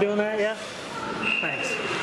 Doing that, yeah? Thanks.